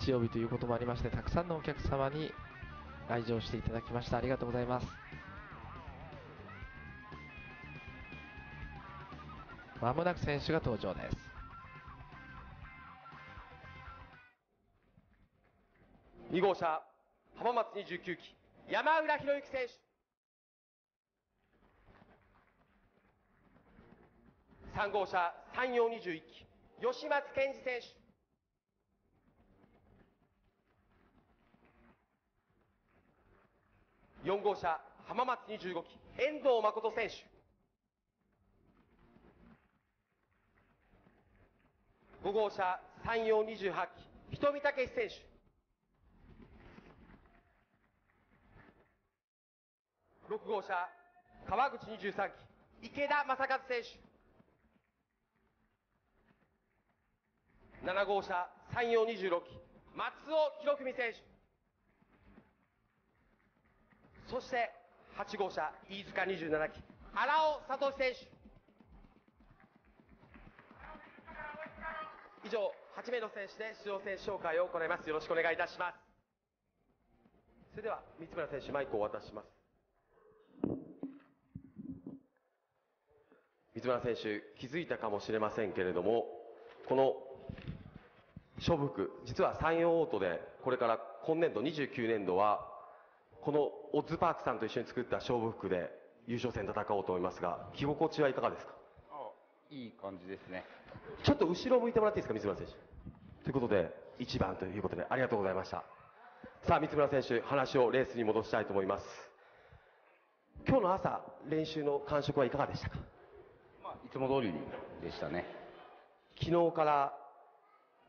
日曜日ということもありましてたくさんのお客様に来場していただきました。ありがとうございます。まもなく選手が登場です。2号車浜松29期山浦博之選手。3号車山陽21期吉松健二選手。4号車浜松25期遠藤誠選手。5号車山陽28期瞳武史選手。6号車川口23期池田正和選手。7号車山陽26期松尾博文選手。そして8号車飯塚27期荒尾聡選手。以上8名の選手で出場選手紹介を行います。よろしくお願いいたします。それでは三村選手マイクをお渡しします。三村選手気づいたかもしれませんけれどもこの勝負服実は山陽オートでこれから今年度29年度はこのオッズパークさんと一緒に作った勝負服で優勝戦戦おうと思いますが着心地はいかがですか？いい感じですね。ちょっと後ろを向いてもらっていいですか、三村選手？ということで、1番ということで、ありがとうございました。さあ、三村選手、話をレースに戻したいと思います。今日の朝、練習の感触はいかがでしたか？まあ、いつも通りでしたね。昨日から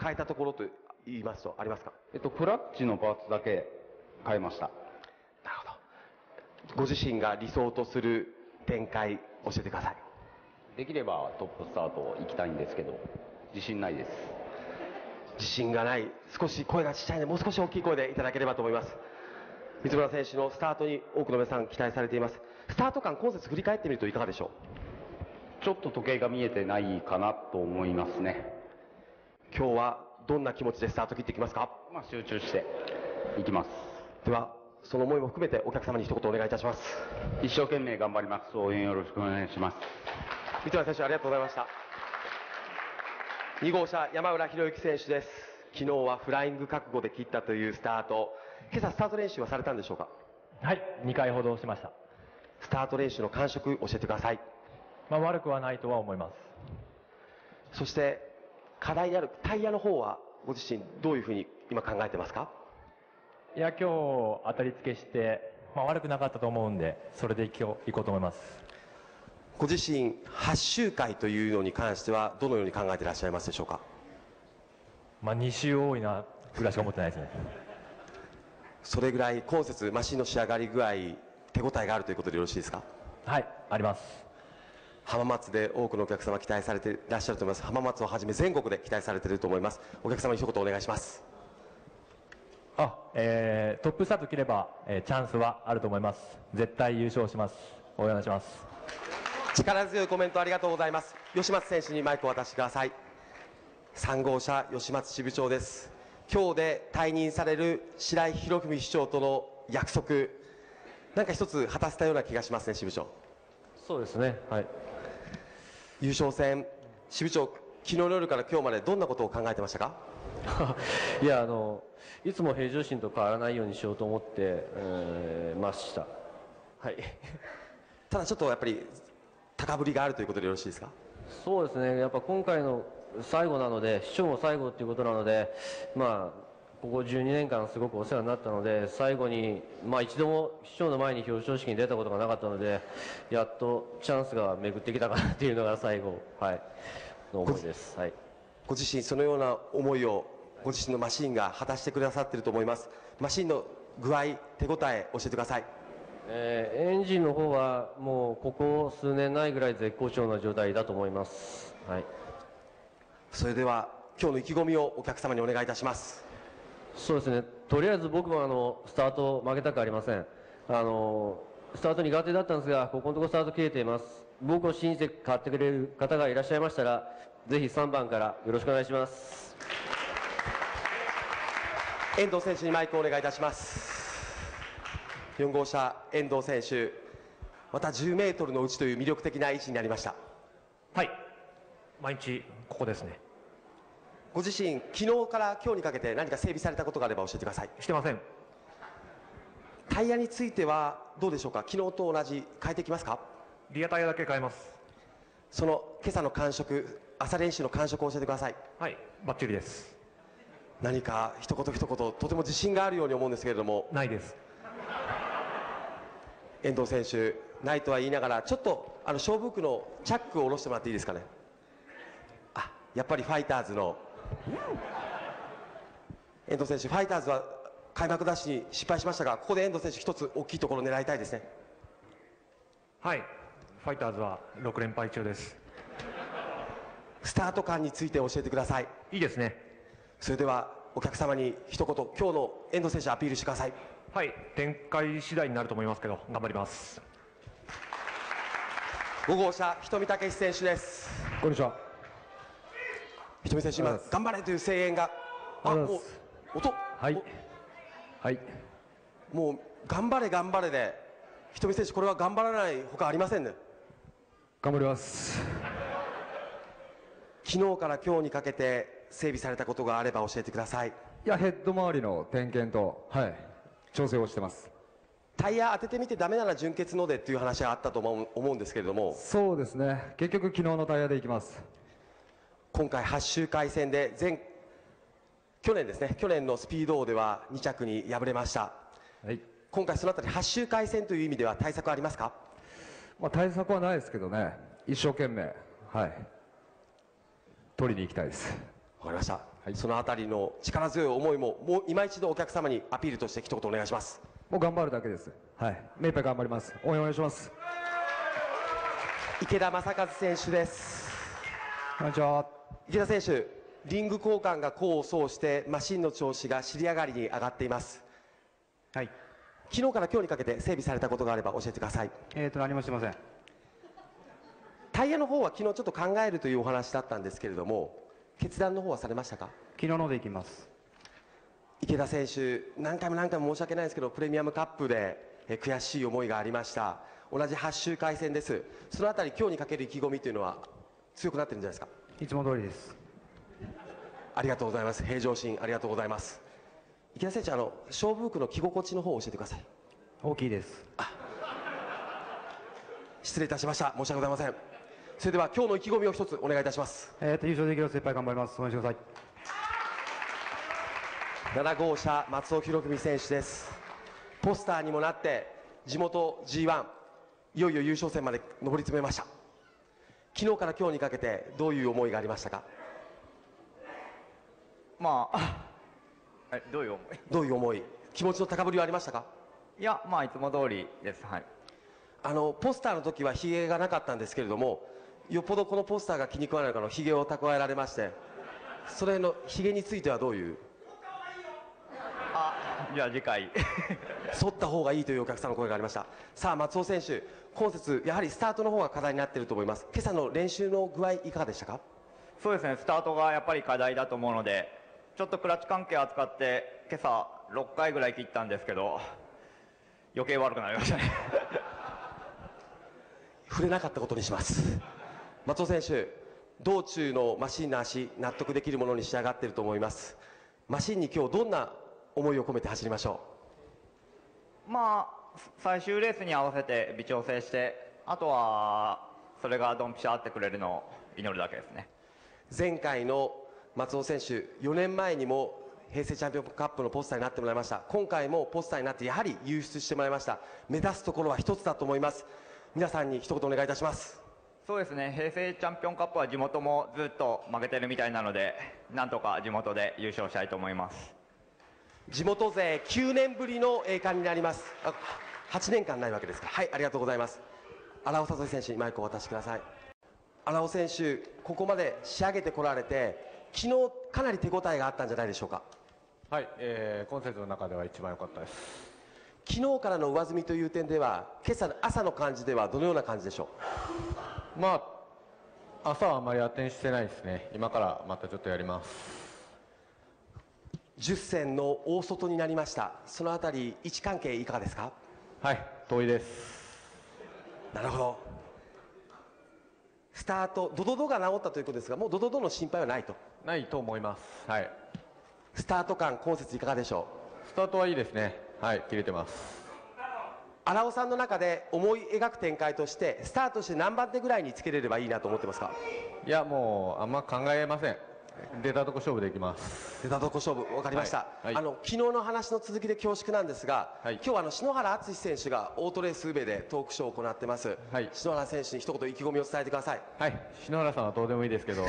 変えたところと言いますと、ありますか？えっと、クラッチのパーツだけ変えました。ご自身が理想とする展開、教えてください。できればトップスタート行きたいんですけど、自信ないです。自信がない、少し声がちっちゃいので、もう少し大きい声でいただければと思います。三村選手のスタートに多くの皆さん期待されています。スタート間、今節振り返ってみるといかがでしょちょっと時計が見えてないかなと思いますね。う今日はどんな気持ちでスタート切っていきますか？まあ、集中していきます。では、その思いも含めてお客様に一言お願いいたします。一生懸命頑張ります。応援よろしくお願いします。三村選手ありがとうございました。2号車山浦博之選手です。昨日はフライング覚悟で切ったというスタート。今朝スタート練習はされたんでしょうか？はい、2回ほどしました。スタート練習の感触教えてください。まあ、悪くはないとは思います。そして、課題であるタイヤの方は、ご自身どういうふうに今考えてますか？いや、今日当たり付けして、まあ、悪くなかったと思うんで、それでいこういこうと思います。ご自身、8周回というのに関しては、どのように考えていらっしゃいますでしょうか？まあ、2周多いな、ぐらいしか思ってないですね。それぐらい、今節、マシンの仕上がり具合、手応えがあるということでよろしいですか？はい、あります。浜松で多くのお客様期待されていらっしゃると思います。浜松をはじめ全国で期待されていると思います。お客様に一言お願いします。あ、えー、トップスタート切れば、えーチャンスはあると思います。絶対優勝します。お願いします。力強いコメントありがとうございます。吉松選手にマイクを渡してください。3号車、吉松支部長です。今日で退任される白井博文市長との約束、なんか一つ果たせたような気がしますね、支部長。そうですね。はい。優勝戦、支部長、昨日の夜から今日までどんなことを考えてましたか？いや、あの、いつも平常心と変わらないようにしようと思って、えーました。はい。ただちょっとやっぱり、高ぶりがあるということでよろしいですか？そうですね、やっぱ今回の最後なので、市長も最後っていうことなので、まあ、ここ12年間すごくお世話になったので、最後に、まあ一度も市長の前に表彰式に出たことがなかったので、やっとチャンスが巡ってきたかなっていうのが最後、はい、の思いです。はい。ご自身そのような思いをご自身のマシンが果たしてくださっていると思いますマシンの具合手応え教えてくださいえーエンジンの方はもうここ数年ないぐらい絶好調な状態だと思います。はい。それでは今日の意気込みをお客様にお願いいたしますそうですね。とりあえず僕もあの、スタート負けたくありません。あの、スタート苦手だったんですが、ここのところスタート切れています。僕を信じて買ってくれる方がいらっしゃいましたら、ぜひ3番からよろしくお願いします。遠藤選手にマイクをお願いいたします。4号車遠藤選手また10メートルのうちという魅力的な位置になりました。はい。毎日ここですね。ご自身昨日から今日にかけて何か整備されたことがあれば教えてください。してません。タイヤについてはどうでしょうか？昨日と同じ変えてきますか？リアタイヤだけ変えますその今朝の感触朝練習の感触を教えてください。はいバッチリです。何か一言一言とても自信があるように思うんですけれども。ないです。遠藤選手ないとは言いながらちょっとあの勝負服のチャックを下ろしてもらっていいですかね。あやっぱりファイターズの。遠藤選手ファイターズは開幕ダッシュに失敗しましたがここで遠藤選手一つ大きいところを狙いたいですね。はいファイターズは6連敗中です。スタート感について教えてください。いいですね。それではお客様に一言今日の遠藤選手アピールしてください。はい展開次第になると思いますけど頑張ります。5号車瞳武史選手です。こんにちは。瞳選手今頑張れという声援が。あもう音。はい。はい。おもう頑張れ頑張れで瞳選手これは頑張らないほかありませんね頑張ります。昨日から今日にかけて整備されたことがあれば教えてくださいいや、ヘッド周りの点検と、はい、調整をしてます。タイヤ当ててみてダメなら純潔のでっていう話があったと思うんですけれどもそうですね。結局昨日のタイヤでいきます。今回8周回戦で前去年ですね去年のスピード王では2着に敗れましたはい。今回そのあたり8周回戦という意味では対策ありますか？まあ、対策はないですけどね。一生懸命、はい。取りに行きたいです。わかりました、そのあたりの力強い思いももう今一度お客様にアピールとして一言お願いしますもう頑張るだけです。はい。目いっぱい頑張ります。応援お願いします。池田正和選手ですこんにちは。池田選手リング交換が功を奏してマシンの調子が尻上がりに上がっていますはい。昨日から今日にかけて整備されたことがあれば教えてください。えーと、何もしてません。タイヤの方は昨日ちょっと考えるというお話だったんですけれども決断の方はされましたか？昨日のでいきます。池田選手何回も何回も申し訳ないですけどプレミアムカップでえー悔しい思いがありました。同じ8周回戦です。そのあたり今日にかける意気込みというのは強くなってるんじゃないですか？いつも通りです。ありがとうございます。平常心ありがとうございます池田選手あの勝負服の着心地の方を教えてください。大きいです。失礼いたしました。申し訳ございません。それでは今日の意気込みを一つお願いいたします。えーと、優勝できる精一杯頑張ります。応援してください。7号車松尾博文選手です。ポスターにもなって地元 G1 いよいよ優勝戦まで上り詰めました。昨日から今日にかけてどういう思いがありましたか？まあ、はい、どういう思い？どういう思い？気持ちの高ぶりはありましたか？いや、まあ、いつも通りです。はい。あのポスターの時はひげがなかったんですけれどもよっぽどこのポスターが気に食わないのかのひげを蓄えられましてそれのひげについてはどういう？あ、じゃあ次回。剃った方がいいというお客さんの声がありました。さあ松尾選手今節やはりスタートの方が課題になっていると思います。今朝の練習の具合いかがでしたか？そうですね、スタートがやっぱり課題だと思うので、ちょっとクラッチ関係扱って、今朝6回ぐらい切ったんですけど、余計悪くなりましたね。触れなかったことにします松尾選手道中のマシンの足納得できるものに仕上がっていると思いますマシンに今日どんな思いを込めて走りましょまあ、最終レースに合わせて微調整して、あとは、それがドンピシャってくれるのを祈るだけですね。う前回の松尾選手4年前にも平成チャンピオンカップのポスターになってもらいました。今回もポスターになってやはり優出してもらいました。目指すところは一つだと思います。皆さんに一言お願いいたします。そうですね、平成チャンピオンカップは地元もずっと負けてるみたいなので、なんとか地元で優勝したいと思います。地元勢9年ぶりの栄冠になります。あ8年間ないわけですか。はいありがとうございます。荒尾聡選手にマイクをお渡しください。荒尾選手ここまで仕上げてこられて昨日かなり手応えがあったんじゃないでしょうか？はい、えー、今節の中では一番良かったです。昨日からの上積みという点では今朝の朝の感じではどのような感じでしょまあ、朝はあまり当てにしてないですね。今からまたちょっとやります。う10戦の大外になりました。そのあたり位置関係いかがですか？はい遠いです。なるほど。スタートドドドが治ったということですがもうドドドの心配はないとないと思います。はい。スタート感今節いかがでしょスタートはいいですね。はい切れてます。う荒尾さんの中で思い描く展開としてスタートして何番手ぐらいにつけれればいいなと思ってますか？いやもうあんま考えません。出たとこ勝負でいきます。出たとこ勝負分かりました、はいはい。あの昨日の話の続きで恐縮なんですが、はい。今日はあの篠原敦選手がオートレース宇部でトークショーを行ってます、はい。篠原選手に一言意気込みを伝えてください。はい。篠原さんはどうでもいいですけど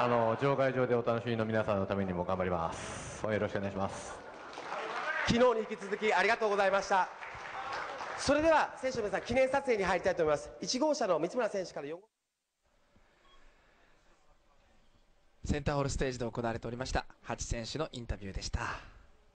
あの場外上でお楽しみの皆さんのためにも頑張ります。よろしくお願いします。昨日に引き続きありがとうございました。それでは選手の皆さん記念撮影に入りたいと思います。1号車の三村選手から4号。センターホールステージで行われておりました。8選手のインタビューでした。